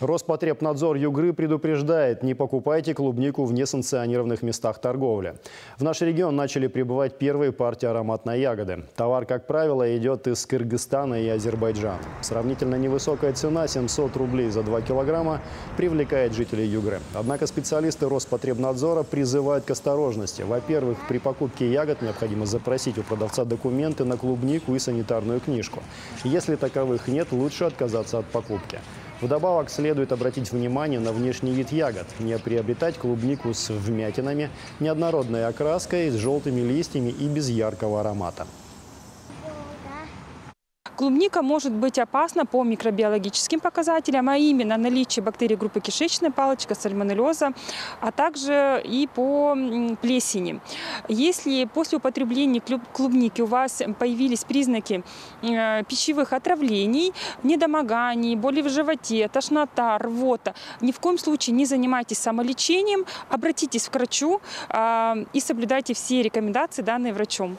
Роспотребнадзор Югры предупреждает, не покупайте клубнику в несанкционированных местах торговли. В наш регион начали прибывать первые партии ароматной ягоды. Товар, как правило, идет из Кыргызстана и Азербайджана. Сравнительно невысокая цена 700 рублей за 2 килограмма привлекает жителей Югры. Однако специалисты Роспотребнадзора призывают к осторожности. Во-первых, при покупке ягод необходимо запросить у продавца документы на клубнику и санитарную книжку. Если таковых нет, лучше отказаться от покупки. Вдобавок следует обратить внимание на внешний вид ягод. Не приобретать клубнику с вмятинами, неоднородной окраской, с желтыми листьями и без яркого аромата. Клубника может быть опасна по микробиологическим показателям, а именно наличие бактерий группы кишечная палочка, сальмонеллеза, а также и по плесени. Если после употребления клубники у вас появились признаки э, пищевых отравлений, недомоганий, боли в животе, тошнота, рвота, ни в коем случае не занимайтесь самолечением, обратитесь к врачу э, и соблюдайте все рекомендации, данные врачом.